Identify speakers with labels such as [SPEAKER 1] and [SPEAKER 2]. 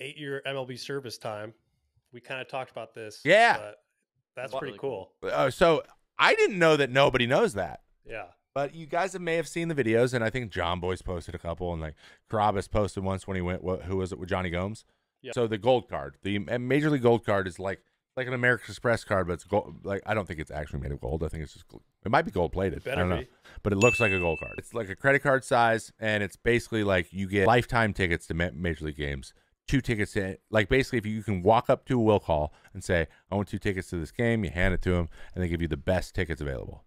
[SPEAKER 1] eight year MLB service time. We kind of talked about this.
[SPEAKER 2] Yeah.
[SPEAKER 1] that's
[SPEAKER 3] Well,
[SPEAKER 1] pretty cool.
[SPEAKER 2] Uh, so I didn't know that nobody knows that.
[SPEAKER 1] Yeah.
[SPEAKER 2] But you guys may have seen the videos, and I think Jomboy's posted a couple, and like Carrabis posted once when he went. What, who was it with Jonny Gomes?
[SPEAKER 1] Yeah.
[SPEAKER 2] So the gold card, the Major League Gold card, is like like an American Express card, but it's gold. Like I don't think it's actually made of gold. I think it's just it might be gold plated. I don't know,
[SPEAKER 1] be.
[SPEAKER 2] but it looks like a gold card. It's like a credit card size, and it's basically like you get lifetime tickets to ma- Major League games. Two tickets to like basically if you can walk up to a will call and say I want two tickets to this game, you hand it to them, and they give you the best tickets available.